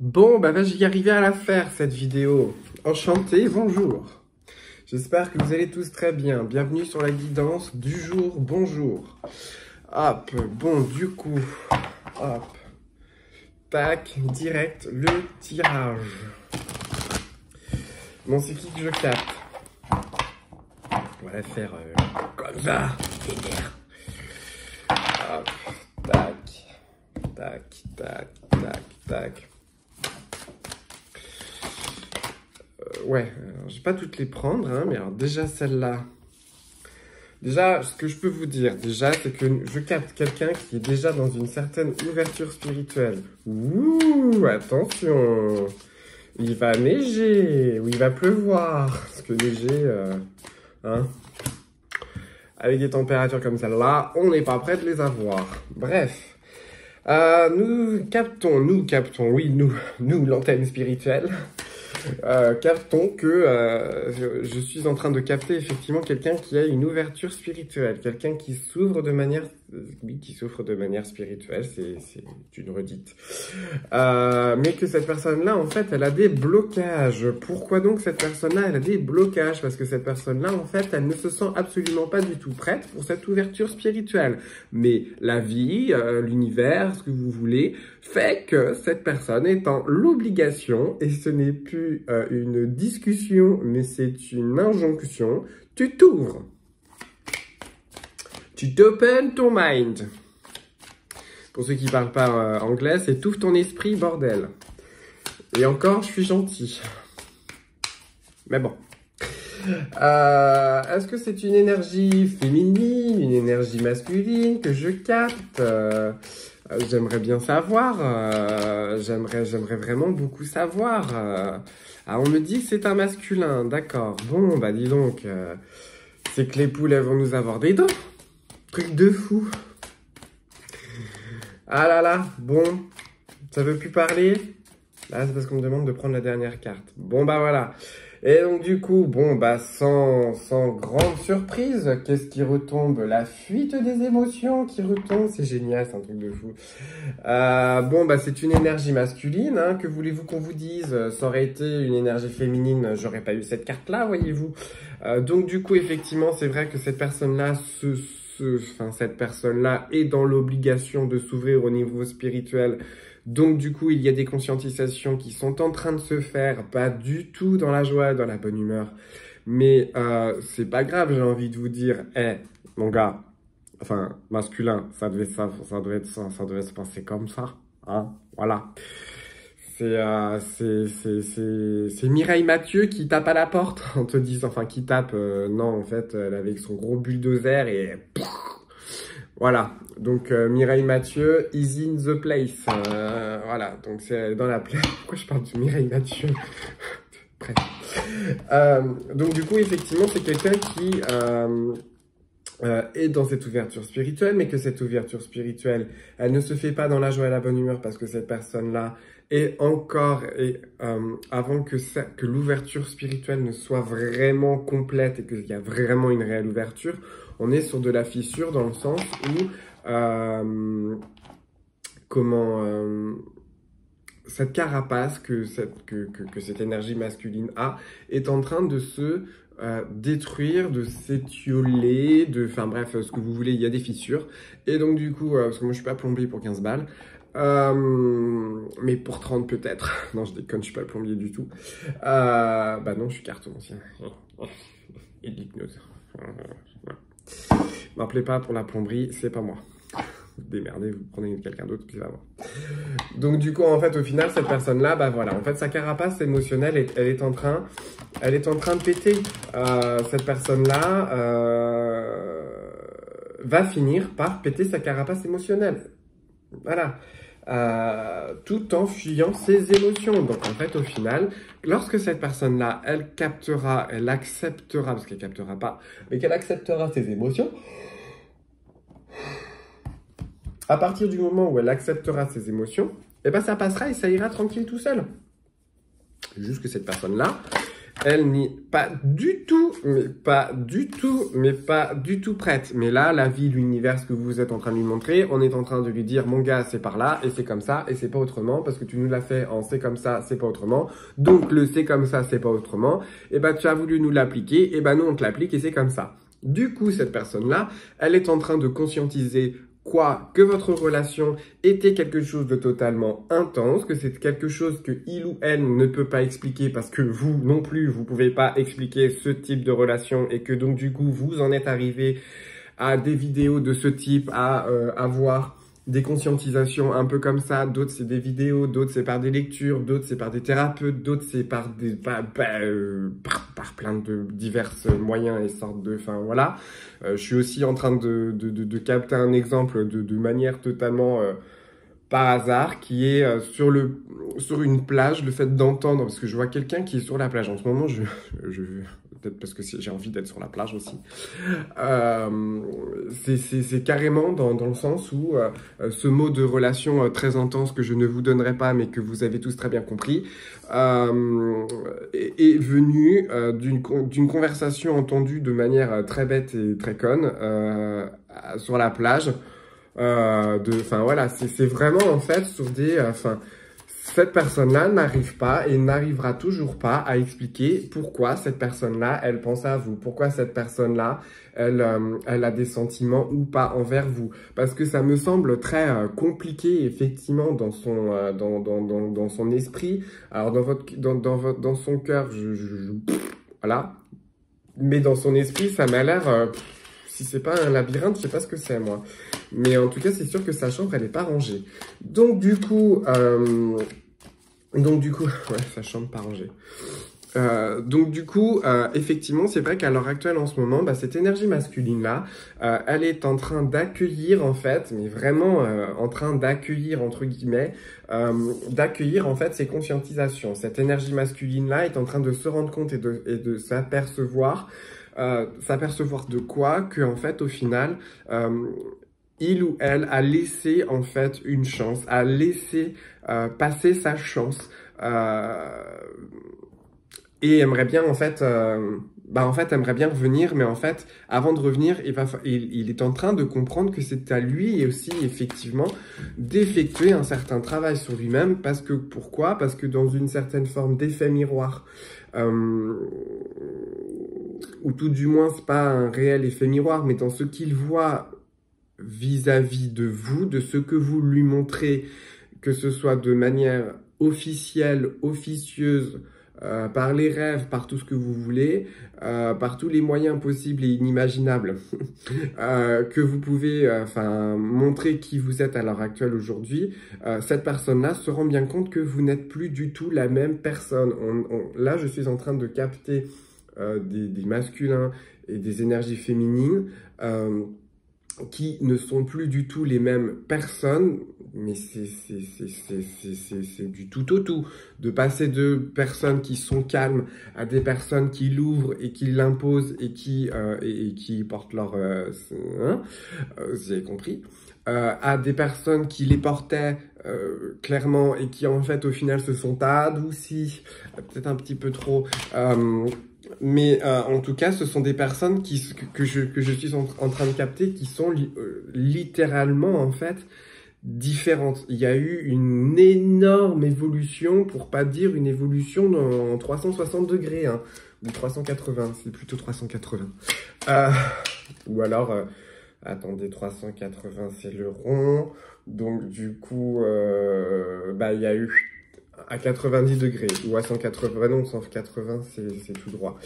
Bon, bah va, j'y arriver à la faire cette vidéo. Enchanté, bonjour. J'espère que vous allez tous très bien. Bienvenue sur la guidance du jour, bonjour. Hop, bon, du coup, hop, tac, direct, le tirage. Bon, c'est qui que je capte? On va faire euh, comme ça, Hop, tac, tac, tac, tac, tac. Ouais, je vais pas toutes les prendre, hein, mais alors déjà celle-là. Déjà, ce que je peux vous dire, déjà, c'est que je capte quelqu'un qui est déjà dans une certaine ouverture spirituelle. Ouh, attention Il va neiger, ou il va pleuvoir. Parce que neiger, euh, hein, avec des températures comme celle-là, on n'est pas prêt de les avoir. Bref, euh, nous captons, nous captons, oui, nous, nous, l'antenne spirituelle, euh, que euh, je, suis en train de capter effectivement quelqu'un qui a une ouverture spirituelle, quelqu'un qui s'ouvre de manière, qui souffre de manière spirituelle, c'est une redite. Euh, mais que cette personne-là, en fait, elle a des blocages. Pourquoi donc cette personne-là, elle a des blocages? Parce que cette personne-là, en fait, elle ne se sent absolument pas du tout prête pour cette ouverture spirituelle. Mais la vie, euh, l'univers, ce que vous voulez, fait que cette personne est en l'obligation, et ce n'est plus euh, une discussion, mais c'est une injonction, tu t'ouvres. Tu t'open ton mind. Pour ceux qui parlent pas euh, anglais, c'est tout ton esprit, bordel. Et encore, je suis gentil. Mais bon. Euh, est-ce que c'est une énergie féminine, une énergie masculine que je capte? Euh, j'aimerais bien savoir. J'aimerais, vraiment beaucoup savoir. Ah, on me dit que c'est un masculin, d'accord. Bon, bah dis donc, c'est que les poules elles vont nous avoir des dents. Truc de fou. Ah là là, bon, ça veut plus parler. Là, c'est parce qu'on me demande de prendre la dernière carte. Bon bah voilà. Et donc du coup, bon, bah sans, sans grande surprise, qu'est-ce qui retombe? La fuite des émotions qui retombe, c'est génial, c'est un truc de fou. Euh, bon, bah c'est une énergie masculine, hein, que voulez-vous qu'on vous dise? Ça aurait été une énergie féminine, j'aurais pas eu cette carte-là, voyez-vous. Euh, donc du coup, effectivement, c'est vrai que cette personne-là se cette personne-là est dans l'obligation de s'ouvrir au niveau spirituel donc du coup, il y a des conscientisations qui sont en train de se faire, pas du tout dans la joie, dans la bonne humeur. Mais euh, c'est pas grave, j'ai envie de vous dire, eh, mon gars, enfin, masculin, ça devait, ça, ça devait, ça, ça devait se passer comme ça, hein, voilà. C'est euh, c'est Mireille Mathieu qui tape à la porte en te disant, enfin qui tape, euh, non en fait, elle avec son gros bulldozer et voilà, donc euh, Mireille Mathieu, is in the place. Euh, voilà, donc c'est dans la place. Pourquoi je parle de Mireille Mathieu? Euh, donc du coup, effectivement, c'est quelqu'un qui est dans cette ouverture spirituelle, mais que cette ouverture spirituelle, elle ne se fait pas dans la joie et la bonne humeur parce que cette personne-là est encore, et avant que, que l'ouverture spirituelle ne soit vraiment complète et qu'il y a vraiment une réelle ouverture, on est sur de la fissure dans le sens où euh, comment euh, cette carapace que cette, que, que, cette énergie masculine a est en train de se euh, détruire, de s'étioler, de, enfin bref, ce que vous voulez, il y a des fissures. Et donc du coup, parce que moi je suis pas plombier pour 15 balles, mais pour 30 peut-être. non, je déconne, je suis pas plombier du tout. bah non, je suis cartomancien. Et de l'hypnose. M'appelez pas pour la plomberie, c'est pas moi. Démerdez, vous prenez quelqu'un d'autre qui va voir. Donc du coup, en fait, au final, cette personne-là, bah voilà, en fait, sa carapace émotionnelle, elle est en train, elle est en train de péter. Euh, cette personne-là euh, va finir par péter sa carapace émotionnelle. Voilà. Euh, tout en fuyant ses émotions. Donc en fait, au final, lorsque cette personne-là, elle captera, elle acceptera, parce qu'elle captera pas, mais qu'elle acceptera ses émotions, à partir du moment où elle acceptera ses émotions, eh ben ça passera et ça ira tranquille tout seul. Juste que cette personne-là, elle n'est pas du tout, mais pas du tout, mais pas du tout prête. Mais là, la vie, l'univers, que vous êtes en train de lui montrer, on est en train de lui dire, mon gars, c'est par là, et c'est comme ça, et c'est pas autrement, parce que tu nous l'as fait en c'est comme ça, c'est pas autrement. Donc, le c'est comme ça, c'est pas autrement. Et ben, tu as voulu nous l'appliquer, et ben, nous, on te l'applique, et c'est comme ça. Du coup, cette personne-là, elle est en train de conscientiser quoi que votre relation était quelque chose de totalement intense, que c'est quelque chose que il ou elle ne peut pas expliquer parce que vous non plus, vous pouvez pas expliquer ce type de relation et que donc du coup, vous en êtes arrivé à des vidéos de ce type, à euh, avoir des conscientisations un peu comme ça, d'autres c'est des vidéos, d'autres c'est par des lectures, d'autres c'est par des thérapeutes, d'autres c'est par des par, euh, par, plein de divers moyens et sortes de, enfin voilà. Euh, je suis aussi en train de, de, de, de capter un exemple de, de manière totalement euh, par hasard, qui est euh, sur, le, sur une plage, le fait d'entendre, parce que je vois quelqu'un qui est sur la plage. En ce moment, je, je peut-être parce que j'ai envie d'être sur la plage aussi. Euh, c'est carrément dans, le sens où euh, ce mot de relation euh, très intense que je ne vous donnerai pas, mais que vous avez tous très bien compris, est, venu d'une conversation entendue de manière très bête et très conne sur la plage. Enfin voilà, c'est vraiment en fait sur des, cette personne-là n'arrive pas et n'arrivera toujours pas à expliquer pourquoi cette personne-là, elle pense à vous, pourquoi cette personne-là, elle, euh, elle a des sentiments ou pas envers vous. Parce que ça me semble très compliqué, effectivement, dans son, dans, dans, dans, dans, son esprit. Alors, dans, votre, dans, dans, votre, dans son cœur, je, je, voilà. Mais dans son esprit, ça m'a l'air si c'est pas un labyrinthe, je sais pas ce que c'est, moi. Mais en tout cas, c'est sûr que sa chambre, elle est pas rangée. Donc, du coup... Euh, donc, du coup... Sa chambre pas rangée. Euh, donc du coup, euh, effectivement, c'est vrai qu'à l'heure actuelle, en ce moment, bah, cette énergie masculine-là, elle est en train d'accueillir, en fait, mais vraiment en train d'accueillir, entre guillemets, d'accueillir, en fait, ces conscientisations. Cette énergie masculine-là est en train de se rendre compte et de s'apercevoir euh, s'apercevoir de quoi que en fait au final euh, il ou elle a laissé en fait une chance, a laissé euh, passer sa chance et aimerait bien en fait bah en fait aimerait bien revenir mais en fait avant de revenir il va il, il est en train de comprendre que c'est à lui et aussi effectivement d'effectuer un certain travail sur lui-même parce que pourquoi? Parce que dans une certaine forme d'effet miroir euh, ou tout du moins c'est pas un réel effet miroir, mais dans ce qu'il voit vis-à-vis de vous, de ce que vous lui montrez, que ce soit de manière officielle, officieuse, euh, par les rêves, par tout ce que vous voulez, euh, par tous les moyens possibles et inimaginables, euh, que vous pouvez euh, enfin montrer qui vous êtes à l'heure actuelle aujourd'hui, euh, cette personne-là se rend bien compte que vous n'êtes plus du tout la même personne. On, on, là, je suis en train de capter des, des, masculins et des énergies féminines euh, qui ne sont plus du tout les mêmes personnes, mais c'est du tout au tout. De passer de personnes qui sont calmes à des personnes qui l'ouvrent et qui l'imposent et qui euh, et, qui portent leur... Euh, hein, euh, avez compris euh, à des personnes qui les portaient euh, clairement et qui en fait au final se sont adoucies, peut-être un petit peu trop, euh, mais euh, en tout cas, ce sont des personnes qui, que, je, que je suis en, train de capter qui sont euh, littéralement, en fait, différentes. Il y a eu une énorme évolution, pour pas dire une évolution en 360 degrés, hein, ou 380, c'est plutôt 380. Euh, ou alors, euh, attendez, 380 c'est le rond, donc du coup, euh, bah il y a eu à 90 degrés ou à 180, non 180 c'est tout droit.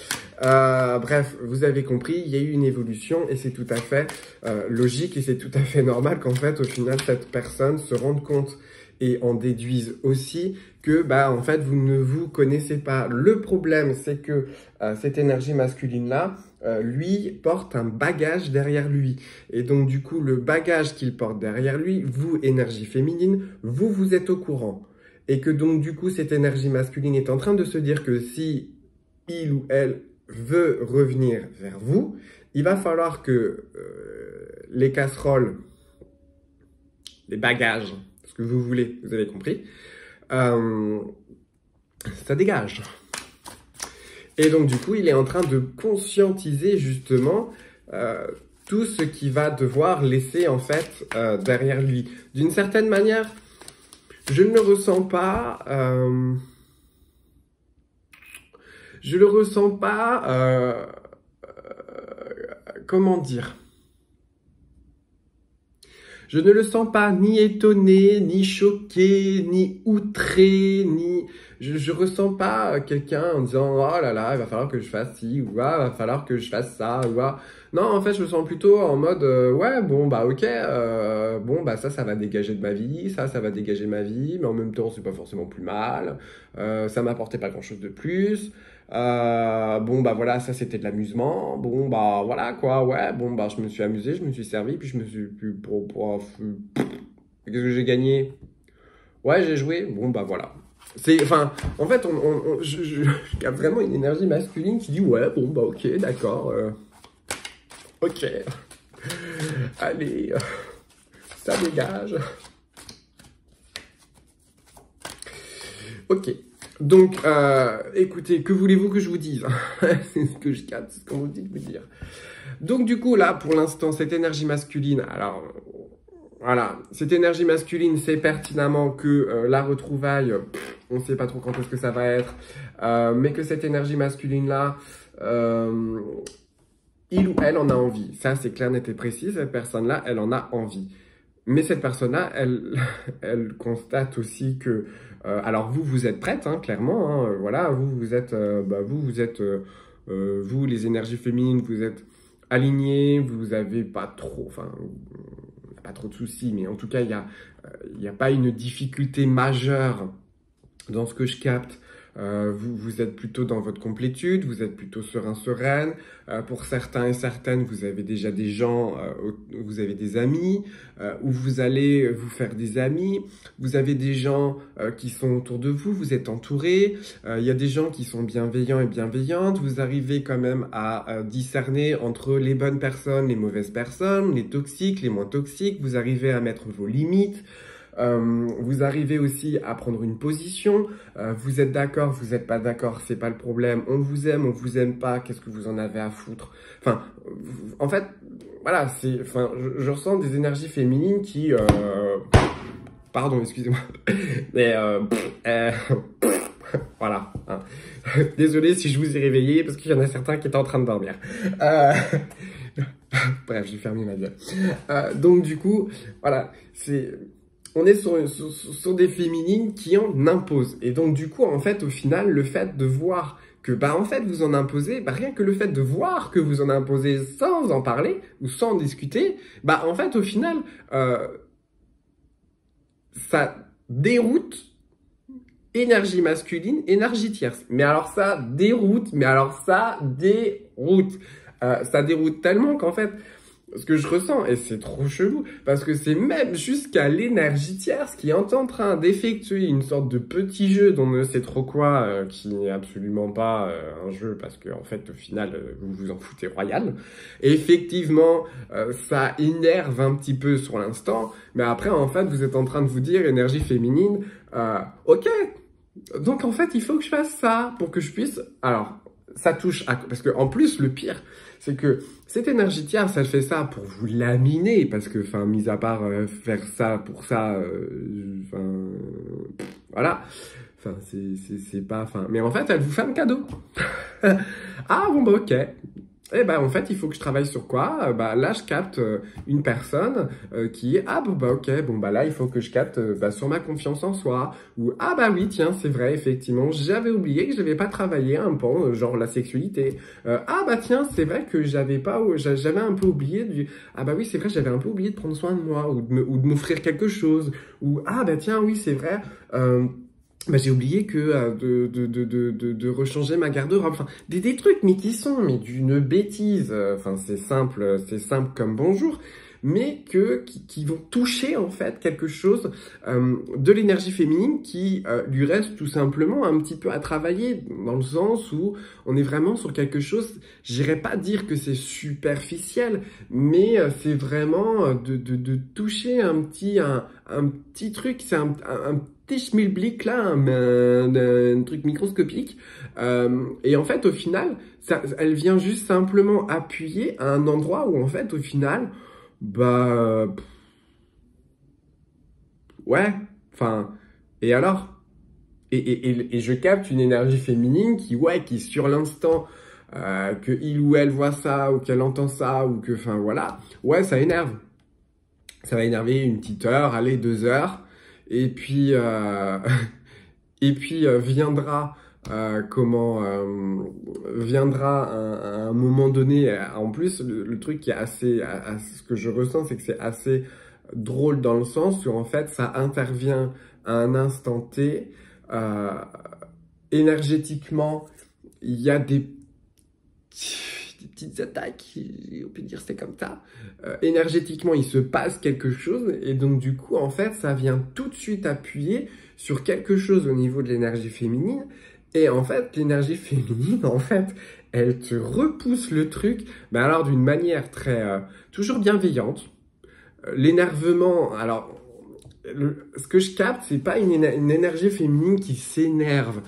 Euh, bref, vous avez compris, il y a eu une évolution et c'est tout à fait euh, logique et c'est tout à fait normal qu'en fait au final cette personne se rende compte et en déduise aussi que bah en fait vous ne vous connaissez pas. Le problème c'est que euh, cette énergie masculine là, euh, lui porte un bagage derrière lui et donc du coup le bagage qu'il porte derrière lui, vous énergie féminine, vous vous êtes au courant et que donc du coup cette énergie masculine est en train de se dire que si il ou elle veut revenir vers vous, il va falloir que euh, les casseroles, les bagages, ce que vous voulez, vous avez compris, euh, ça dégage. Et donc, du coup, il est en train de conscientiser justement euh, tout ce qu'il va devoir laisser en fait derrière lui. D'une certaine manière, je ne le ressens pas. Euh, je le ressens pas. Euh, comment dire? Je ne le sens pas ni étonné, ni choqué, ni outré, ni je, je ressens pas quelqu'un en disant oh là là, il va falloir que je fasse ci ou ah, il va falloir que je fasse ça ou ah. Non, en fait, je me sens plutôt en mode euh, ouais, bon bah OK, euh, bon bah ça ça va dégager de ma vie, ça ça va dégager ma vie, mais en même temps, c'est pas forcément plus mal. Euh, ça m'apportait pas grand-chose de plus. Bon bah voilà, ça c'était de l'amusement. Bon bah voilà quoi, ouais. Bon bah je me suis amusé, je me suis servi, puis je me suis plus pour, qu'est-ce que j'ai gagné? Ouais, j'ai joué. Bon bah voilà. C'est enfin en fait on, on, vraiment une énergie masculine qui dit ouais bon bah ok d'accord ok. Allez. Ça dégage. Ok. Donc, euh, écoutez, que voulez-vous que je vous dise? C'est ce que je capte, c'est ce qu'on vous dit de vous dire. Donc, du coup, là, pour l'instant, cette énergie masculine, alors, voilà, cette énergie masculine sait pertinemment que euh, la retrouvaille, on ne sait pas trop quand est-ce que ça va être, euh, mais que cette énergie masculine-là, il ou elle en a envie. Ça, c'est clair, net et précis, cette personne-là, elle en a envie. Mais cette personne-là, elle, elle constate aussi que euh, alors vous, vous êtes prête, hein, clairement. Hein, euh, voilà, vous, vous êtes, euh, bah, vous, vous êtes, vous, les énergies féminines, vous êtes alignés, vous avez pas trop, enfin, pas trop de soucis, mais en tout cas, il n'y a, il a pas une difficulté majeure dans ce que je capte euh, vous, vous êtes plutôt dans votre complétude, vous êtes plutôt serein, sereine. Euh, pour certains et certaines, vous avez déjà des gens, euh, vous avez des amis, où vous allez vous faire des amis. Vous avez des gens qui sont autour de vous, vous êtes entouré. Il y a des gens qui sont bienveillants et bienveillantes. Vous arrivez quand même à discerner entre les bonnes personnes, les mauvaises personnes, les toxiques, les moins toxiques. Vous arrivez à mettre vos limites. Euh, vous arrivez aussi à prendre une position. Euh, vous êtes d'accord, vous n'êtes pas d'accord, c'est pas le problème. On vous aime, on vous aime pas. Qu'est-ce que vous en avez à foutre? Enfin, en fait, voilà, c'est, enfin, je, ressens des énergies féminines qui, euh, pardon, excusez-moi, mais voilà. Hein. Désolé si je vous ai réveillé parce qu'il y en a certains qui étaient en train de dormir. Bref, j'ai fermé ma gueule. donc du coup, voilà, c'est on est sur, des féminines qui en imposent. Et donc, du coup, en fait, au final, le fait de voir que, bah, en fait, vous en imposez, bah, rien que le fait de voir que vous en imposez sans en parler ou sans discuter, bah, en fait, au final, euh, ça déroute énergie masculine, énergie tierce. Mais alors ça déroute, mais alors ça déroute. Euh, ça déroute tellement qu'en fait, ce que je ressens, et c'est trop chelou, parce que c'est même jusqu'à l'énergie tierce qui est en train d'effectuer une sorte de petit jeu dont on ne sait trop quoi, euh, qui n'est absolument pas euh, un jeu, parce que en fait, au final, euh, vous vous en foutez royal. effectivement, ça énerve un petit peu sur l'instant, mais après, en fait, vous êtes en train de vous dire, énergie féminine, ok, donc en fait, il faut que je fasse ça pour que je puisse... Alors, ça touche à... Parce que en plus, le pire, c'est que cette énergie tierce, elle fait ça pour vous laminer, parce que, enfin, mis à part euh, faire ça pour ça, euh, enfin, voilà, enfin, c'est pas, enfin, mais en fait, elle vous fait un cadeau. ah bon bah ok, eh ben en fait il faut que je travaille sur quoi? Euh, Bah là je capte euh, une personne euh, qui ah bon bah ok bon bah là il faut que je capte bah, sur ma confiance en soi. Ou ah bah oui tiens c'est vrai effectivement j'avais oublié que j'avais pas travaillé un pan genre la sexualité. Ah bah tiens c'est vrai que j'avais pas j'avais un peu oublié du ah bah oui c'est vrai j'avais un peu oublié de prendre soin de moi ou de m'offrir quelque chose. Ou ah bah tiens oui c'est vrai bah, j'ai oublié que euh, de, de, de, de, de rechanger ma garde-robe. Enfin, des, des trucs, mais qui sont mais d'une bêtise. Enfin, c'est simple, c'est simple comme bonjour mais que qui, vont toucher en fait quelque chose euh, de l'énergie féminine qui euh, lui reste tout simplement un petit peu à travailler dans le sens où on est vraiment sur quelque chose. J'irais pas dire que c'est superficiel, mais euh, c'est vraiment de, de, de, toucher un petit un, un petit truc. C'est un, un, petit schmilblick là, un, truc microscopique. Euh, et en fait, au final, ça, elle vient juste simplement appuyer à un endroit où en fait, au final, bah... Ouais, enfin... Et alors? Et, et, et, je capte une énergie féminine qui, ouais, qui sur l'instant, euh, que il ou elle voit ça, ou qu'elle entend ça, ou que, enfin voilà, ouais, ça énerve. Ça va énerver une petite heure, allez, deux heures. Et puis, euh, et puis euh, viendra euh, comment viendra à un, moment donné. En plus, le, truc qui est assez, ce que je ressens, c'est que c'est assez drôle dans le sens où en fait, ça intervient à un instant T. énergétiquement, il y a des petites attaques, on peut dire c'est comme ça. Euh, énergétiquement, il se passe quelque chose et donc du coup, en fait, ça vient tout de suite appuyer sur quelque chose au niveau de l'énergie féminine. Et en fait, l'énergie féminine, en fait, elle te repousse le truc, mais alors d'une manière très euh, toujours bienveillante. Euh, l'énervement, alors ce que je capte, c'est pas une, énergie féminine qui s'énerve.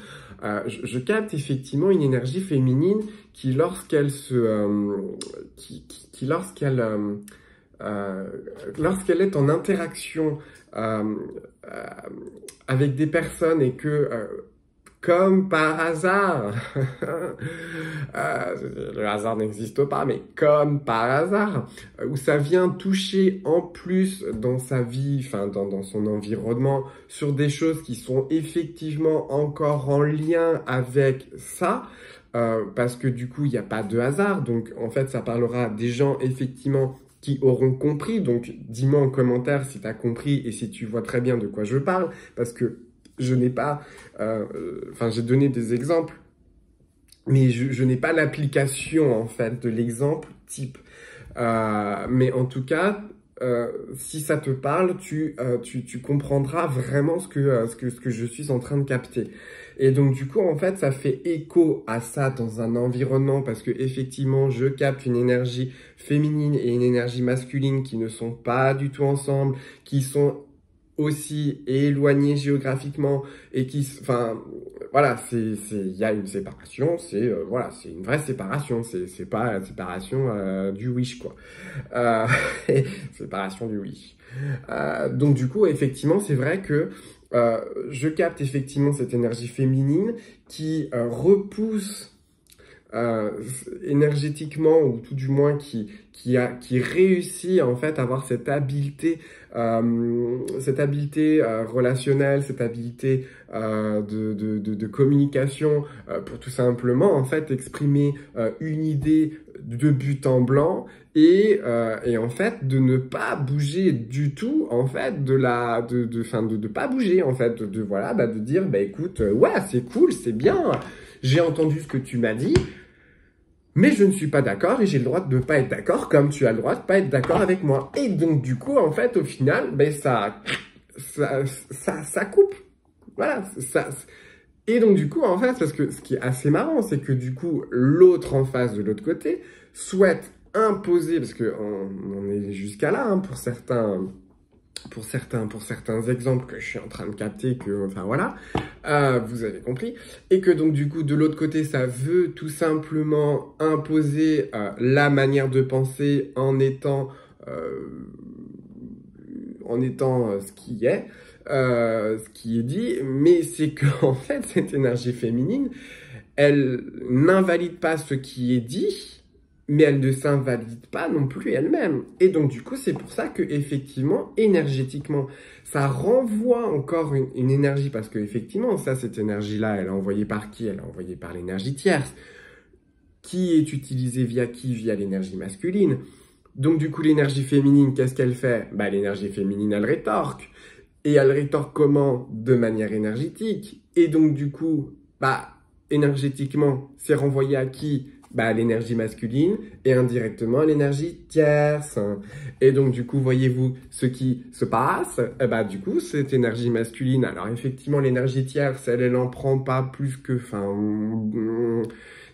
Euh, je, capte effectivement une énergie féminine qui, lorsqu'elle se, euh, qui, lorsqu'elle, euh, lorsqu'elle est en interaction avec des personnes et que comme par hasard, euh, le hasard n'existe pas, mais comme par hasard, euh, où ça vient toucher en plus dans sa vie, enfin dans, dans son environnement, sur des choses qui sont effectivement encore en lien avec ça, euh, parce que du coup, il n'y a pas de hasard. Donc, en fait, ça parlera des gens effectivement qui auront compris. Donc, dis-moi en commentaire si tu as compris et si tu vois très bien de quoi je parle, parce que je n'ai pas, euh, enfin j'ai donné des exemples, mais je, n'ai pas l'application en fait de l'exemple type. Euh, mais en tout cas, si ça te parle, tu, tu, comprendras vraiment ce, que, ce que je suis en train de capter. Et donc du coup, en fait, ça fait écho à ça dans un environnement parce que effectivement, je capte une énergie féminine et une énergie masculine qui ne sont pas du tout ensemble, qui sont aussi éloignés géographiquement et qui, enfin, voilà, c'est, c'est, il y a une séparation, c'est, euh, voilà, c'est une vraie séparation, c'est, c'est pas la séparation euh, du wish, quoi. Euh, séparation du wish. Euh, donc du coup, effectivement, c'est vrai que je capte effectivement cette énergie féminine qui repousse euh, énergétiquement ou tout du moins qui qui a qui réussit en fait à avoir cette habileté euh, cette habileté euh, relationnelle cette habileté euh, de, de, de, de, communication euh, pour tout simplement en fait exprimer une idée de but en blanc et, et en fait de ne pas bouger du tout en fait de la de de fin de, de pas bouger en fait de, de voilà bah, de dire bah écoute ouais c'est cool c'est bien. J'ai entendu ce que tu m'as dit, mais je ne suis pas d'accord et j'ai le droit de ne pas être d'accord comme tu as le droit de pas être d'accord avec moi. Et donc du coup, en fait, au final, ben ça, ça, ça, ça coupe. Voilà, ça. Et donc du coup, en fait, parce que ce qui est assez marrant, c'est que du coup, l'autre en face de l'autre côté souhaite imposer, parce que on, est jusqu'à là hein, pour certains pour certains, pour certains exemples que je suis en train de capter, que, enfin voilà, euh, vous avez compris, et que donc du coup de l'autre côté ça veut tout simplement imposer euh, la manière de penser en étant, euh, en étant ce qui est, ce qui est dit, mais c'est que en fait cette énergie féminine, elle n'invalide pas ce qui est dit, mais elle ne s'invalide pas non plus elle-même. Et donc du coup, c'est pour ça que effectivement, énergétiquement, ça renvoie encore une, énergie parce que effectivement, ça, cette énergie-là, elle est envoyée par qui? Elle est envoyée par l'énergie tierce, qui est utilisée via qui? Via l'énergie masculine. Donc du coup, l'énergie féminine, qu'est-ce qu'elle fait? Bah, l'énergie féminine, elle rétorque. Et elle rétorque comment? De manière énergétique. Et donc du coup, bah, énergétiquement, c'est renvoyé à qui? Bah, l'énergie masculine et indirectement l'énergie tierce. Et donc, du coup, voyez-vous ce qui se passe? Eh bah, Du coup, cette énergie masculine, alors effectivement, l'énergie tierce, elle, elle en prend pas plus que... Enfin,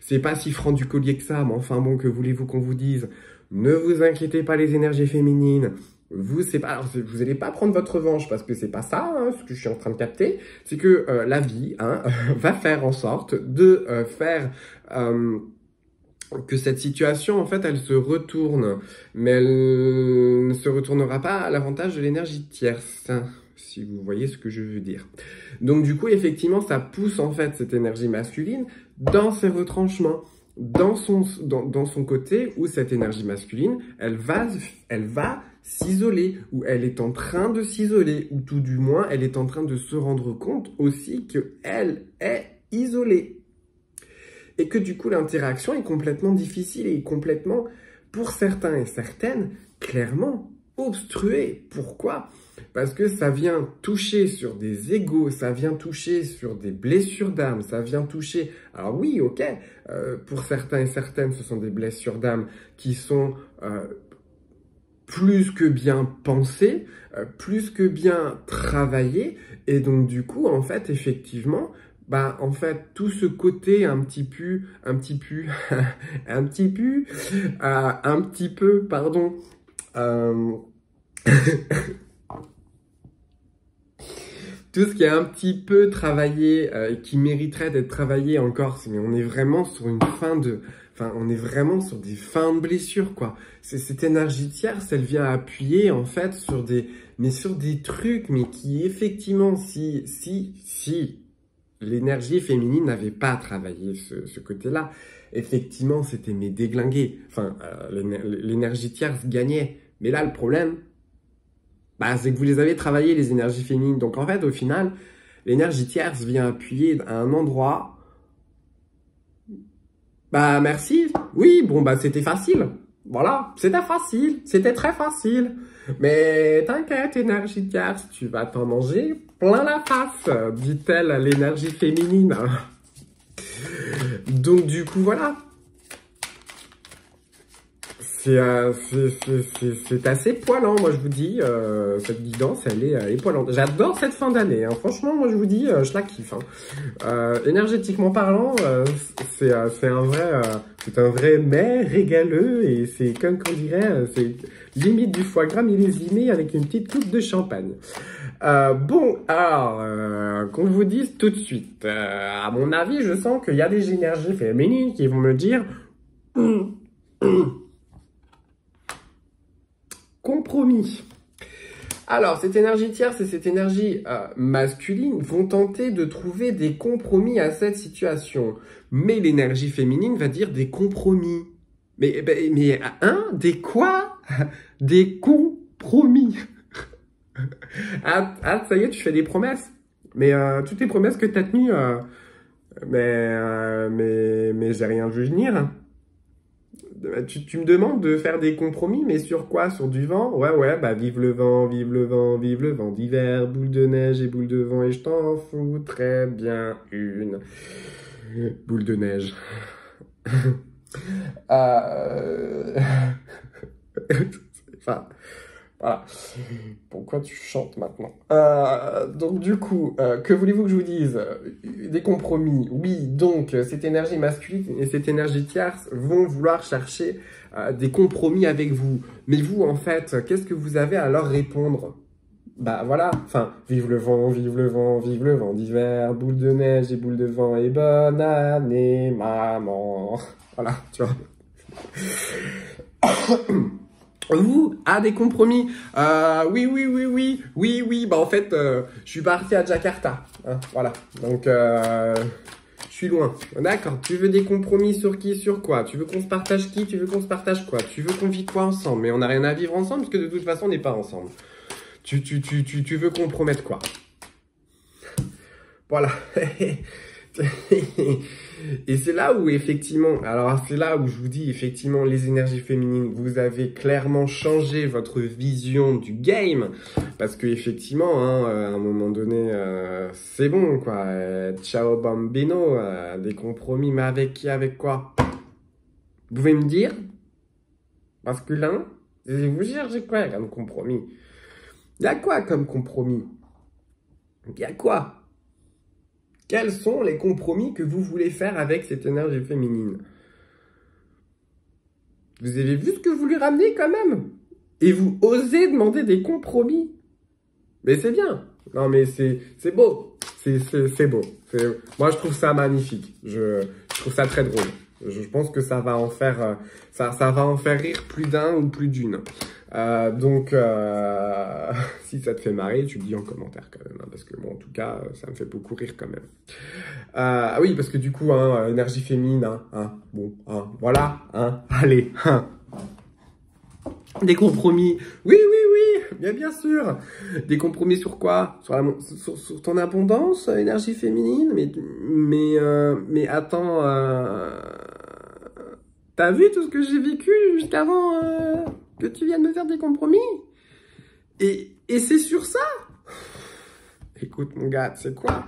c'est pas si franc du collier que ça, mais enfin bon, que voulez-vous qu'on vous dise? Ne vous inquiétez pas les énergies féminines, vous c'est pas vous n'allez pas prendre votre revanche parce que c'est pas ça hein, ce que je suis en train de capter. C'est que euh, la vie hein, va faire en sorte de euh, faire euh, que cette situation en fait elle se retourne mais elle ne se retournera pas à l'avantage de l'énergie tierce si vous voyez ce que je veux dire donc du coup effectivement ça pousse en fait cette énergie masculine dans ses retranchements dans son, dans, dans, son côté où cette énergie masculine, elle va, elle va s'isoler, ou elle est en train de s'isoler, ou tout du moins, elle est en train de se rendre compte aussi qu'elle est isolée. Et que du coup, l'interaction est complètement difficile et complètement, pour certains et certaines, clairement obstruée. Pourquoi? Parce que ça vient toucher sur des égaux, ça vient toucher sur des blessures d'âme, ça vient toucher... Alors oui, ok, euh, pour certains et certaines, ce sont des blessures d'âme qui sont euh, plus que bien pensées, euh, plus que bien travaillées, et donc du coup, en fait, effectivement, bah en fait tout ce côté un petit peu un petit peu un petit peu un petit peu pardon tout ce qui est un petit peu travaillé euh, qui mériterait d'être travaillé encore, mais on est vraiment sur une fin de, enfin, on est vraiment sur des fins de blessures, quoi. Cette énergie tierce, elle vient appuyer en fait sur des, mais sur des trucs, mais qui effectivement, si, si, si l'énergie féminine n'avait pas travaillé ce, côté-là, effectivement, c'était mais déglingué. Enfin, euh, l'énergie tierce gagnait. Mais là, le problème, bah, c'est que vous les avez travaillées, les énergies féminines. Donc en fait, au final, l'énergie tierce vient appuyer à un endroit. Bah merci. Oui, bon bah c'était facile. Voilà, c'était facile, c'était très facile. Mais t'inquiète, énergie tierce, tu vas t'en manger plein la face, dit-elle à l'énergie féminine. Donc du coup, voilà. Euh, c'est assez poilant, moi je vous dis. Euh, cette guidance, elle est, elle est poilante. J'adore cette fin d'année. Hein. Franchement, moi je vous dis, euh, je la kiffe. Hein. Euh, énergétiquement parlant, euh, c'est un vrai, c'est un vrai mets régaleux et c'est comme qu'on dirait, c'est limite du foie gras millésimé avec une petite coupe de champagne. bon, alors, qu'on vous dise tout de suite. à mon avis, je sens qu'il y a des énergies féminines qui vont me dire. compromis. Alors, cette énergie tierce et cette énergie euh, masculine vont tenter de trouver des compromis à cette situation. Mais l'énergie féminine va dire des compromis. Mais, mais, mais hein Des quoi? Des compromis. ah, ah, ça y est, tu fais des promesses. Mais euh, toutes les promesses que tu as tenues, euh, mais, mais, mais j'ai rien vu venir. Tu, me demandes de faire des compromis, mais sur quoi? Sur du vent? Ouais, ouais, bah vive le vent, vive le vent, vive le vent d'hiver, boule de neige et boule de vent, et je t'en fous très bien une. Boule de neige. euh... enfin, voilà. Pourquoi tu chantes maintenant euh, Donc du coup, euh, que voulez-vous que je vous dise Des compromis. Oui, donc cette énergie masculine et cette énergie tierce vont vouloir chercher euh, des compromis avec vous. Mais vous, en fait, qu'est-ce que vous avez à leur répondre? Bah voilà, enfin, vive le vent, vive le vent, vive le vent d'hiver, boule de neige et boule de vent et bonne année, maman. Voilà, tu vois. Vous, à des compromis. Euh, oui, oui, oui, oui, oui, oui. Bah en fait, euh, je suis parti à Jakarta. Hein, voilà. Donc, euh, je suis loin. D'accord. Tu veux des compromis sur qui, sur quoi? Tu veux qu'on se partage qui? Tu veux qu'on se partage quoi? Tu veux qu'on vive quoi ensemble? Mais on n'a rien à vivre ensemble parce que de toute façon, on n'est pas ensemble. Tu, tu, tu, tu, tu veux compromettre quoi? Voilà. Et c'est là où effectivement, alors c'est là où je vous dis effectivement les énergies féminines, vous avez clairement changé votre vision du game. Parce que effectivement, hein, euh, à un moment donné, euh, c'est bon quoi. Euh, ciao bambino, des compromis, mais avec qui, avec quoi? Vous pouvez me dire? Masculin? Vous cherchez quoi comme compromis? Il y a quoi comme compromis? Il y a quoi? Quels sont les compromis que vous voulez faire avec cette énergie féminine? Vous avez vu ce que vous lui ramenez quand même? Et vous osez demander des compromis? Mais c'est bien. Non, mais c'est beau. C'est beau. Moi, je trouve ça magnifique. Je, trouve ça très drôle. Je pense que euh, ça va en faire rire plus d'un ou plus d'une. Euh, donc, euh, si ça te fait marrer, tu le dis en commentaire quand même, hein, parce que bon, en tout cas, ça me fait beaucoup rire quand même. Ah oui, parce que du coup, hein, énergie féminine, hein, hein bon, hein, voilà, hein, allez, hein. Des compromis. Oui, oui, oui, bien, bien sûr. Des compromis sur quoi? Sur, ton abondance, énergie féminine? Mais, mais, euh, mais attends, euh, t'as vu tout ce que j'ai vécu jusqu'avant euh, que tu viennes me faire des compromis Et, et c'est sur ça Écoute, mon gars, c'est quoi?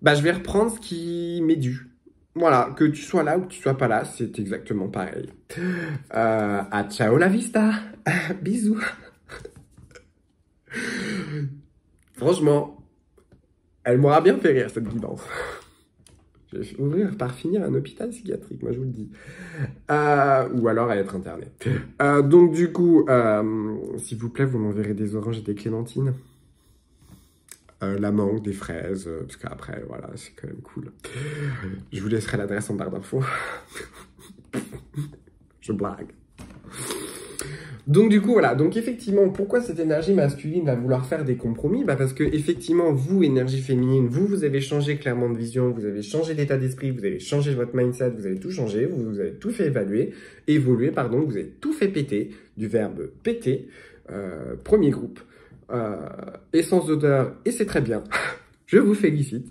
Bah, je vais reprendre ce qui m'est dû. Voilà, que tu sois là ou que tu sois pas là, c'est exactement pareil. Euh, à ciao la vista. Bisous. Franchement, elle m'aura bien fait rire cette guidance. Je vais ouvrir par finir un hôpital psychiatrique, moi je vous le dis. Euh, ou alors à être interné. Euh, donc du coup, euh, s'il vous plaît, vous m'enverrez des oranges et des clémentines. La mangue, des fraises, parce qu'après, voilà, c'est quand même cool. Je vous laisserai l'adresse en barre d'infos. Je blague. Donc du coup, voilà. Donc effectivement, pourquoi cette énergie masculine va vouloir faire des compromis? Bah Parce que effectivement, vous, énergie féminine, vous, vous avez changé clairement de vision, vous avez changé d'état d'esprit, vous avez changé votre mindset, vous avez tout changé, vous, avez tout fait évaluer, évoluer, pardon, vous avez tout fait péter, du verbe péter, euh, premier groupe euh, essence d'odeur, et c'est très bien. Je vous félicite.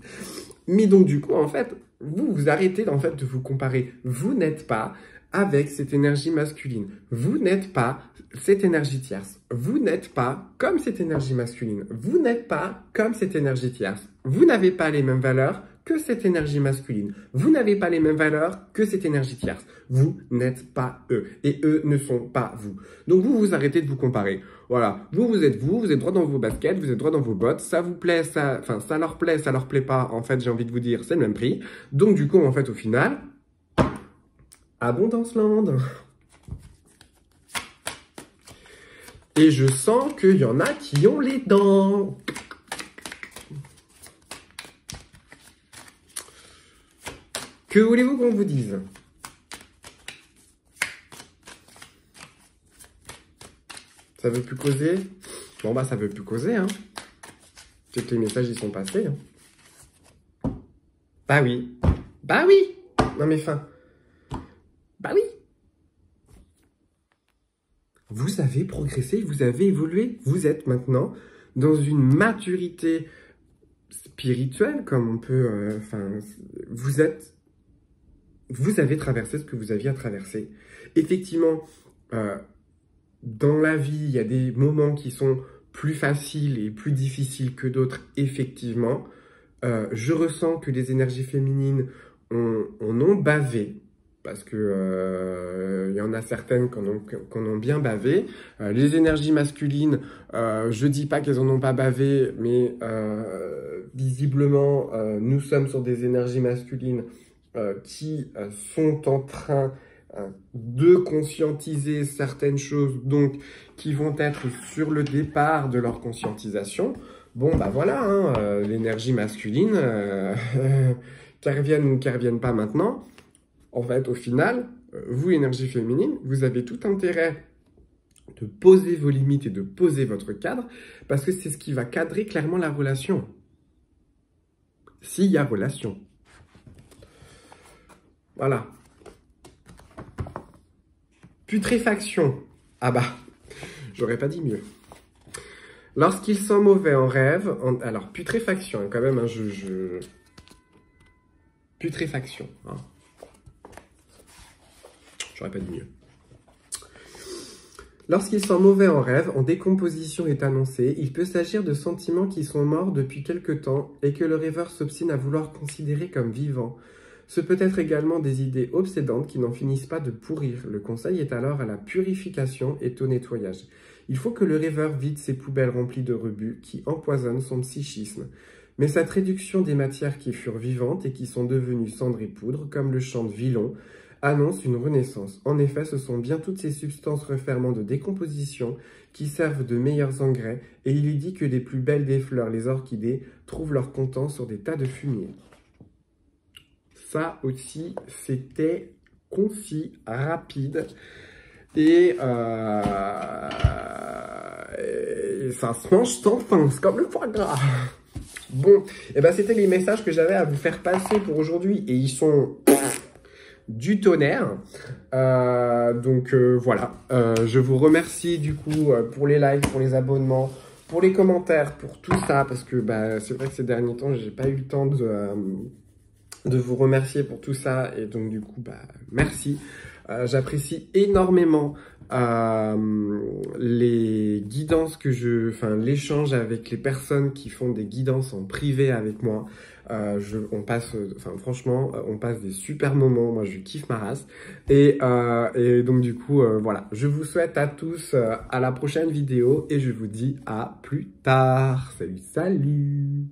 Mais donc du coup, en fait, vous vous arrêtez en fait de vous comparer. Vous n'êtes pas avec cette énergie masculine. Vous n'êtes pas cette énergie tierce. Vous n'êtes pas comme cette énergie masculine. Vous n'êtes pas comme cette énergie tierce. Vous n'avez pas les mêmes valeurs que cette énergie masculine. Vous n'avez pas les mêmes valeurs que cette énergie tierce. Vous n'êtes pas eux. Et eux ne sont pas vous. Donc vous vous arrêtez de vous comparer. Voilà. Vous, vous êtes vous, vous êtes droit dans vos baskets, vous êtes droit dans vos bottes. Ça vous plaît, ça, enfin, ça leur plaît, ça leur plaît pas. En fait, j'ai envie de vous dire, c'est le même prix. Donc du coup, en fait, au final, Abondance Land. Et je sens qu'il y en a qui ont les dents. Que voulez-vous qu'on vous dise? Ça veut plus causer? Bon bah ça veut plus causer, hein. C'est que les messages ils sont passés. Hein. Bah oui. Bah oui Non mais fin. Bah oui Vous avez progressé, vous avez évolué, vous êtes maintenant dans une maturité spirituelle, comme on peut... Euh, enfin, vous êtes vous avez traversé ce que vous aviez à traverser. Effectivement, euh, dans la vie, il y a des moments qui sont plus faciles et plus difficiles que d'autres, effectivement. Euh, je ressens que les énergies féminines en ont, bavé, parce que euh, il y en a certaines qui en ont, bien bavé. les énergies masculines, je dis pas qu'elles en ont pas bavé, mais visiblement, nous sommes sur des énergies masculines euh, qui euh, sont en train euh, de conscientiser certaines choses, donc qui vont être sur le départ de leur conscientisation. Bon, bah voilà, hein, l'énergie masculine, qu'elle revienne ou qu'elle revienne pas maintenant, en fait, au final, vous, énergie féminine, vous avez tout intérêt de poser vos limites et de poser votre cadre, parce que c'est ce qui va cadrer clairement la relation. S'il y a relation. Voilà. Putréfaction. Ah bah, j'aurais pas dit mieux. Lorsqu'il sent mauvais en rêve, alors putréfaction, hein, quand même, hein, je, Putréfaction. Hein. Pas mieux. Lorsqu'il sent mauvais en rêve, en décomposition est annoncé, il peut s'agir de sentiments qui sont morts depuis quelque temps et que le rêveur s'obstine à vouloir considérer comme vivants, ce peut être également des idées obsédantes qui n'en finissent pas de pourrir. Le conseil est alors à la purification et au nettoyage. Il faut que le rêveur vide ses poubelles remplies de rebuts qui empoisonnent son psychisme. Mais cette réduction des matières qui furent vivantes et qui sont devenues cendres et poudre, comme le chante Villon, annonce une renaissance. En effet, ce sont bien toutes ces substances refermant de décomposition qui servent de meilleurs engrais et il est dit que les plus belles des fleurs, les orchidées, trouvent leur content sur des tas de fumier. Ça aussi, c'était concis, rapide et, euh, ça se mange sans fin, c'est comme le foie gras. Bon, et eh ben c'était les messages que j'avais à vous faire passer pour aujourd'hui et ils sont du tonnerre. Euh, donc euh, voilà, euh, je vous remercie du coup pour les likes, pour les abonnements, pour les commentaires, pour tout ça parce que bah, c'est vrai que ces derniers temps j'ai pas eu le temps de de vous remercier pour tout ça et donc du coup bah merci. J'apprécie énormément euh, les guidances que je, enfin l'échange avec les personnes qui font des guidances en privé avec moi. Euh, je, on passe, enfin franchement, on passe des super moments. Moi, je kiffe ma race. Et, euh, et donc du coup, euh, voilà. Je vous souhaite à tous euh, à la prochaine vidéo et je vous dis à plus tard. Salut, salut.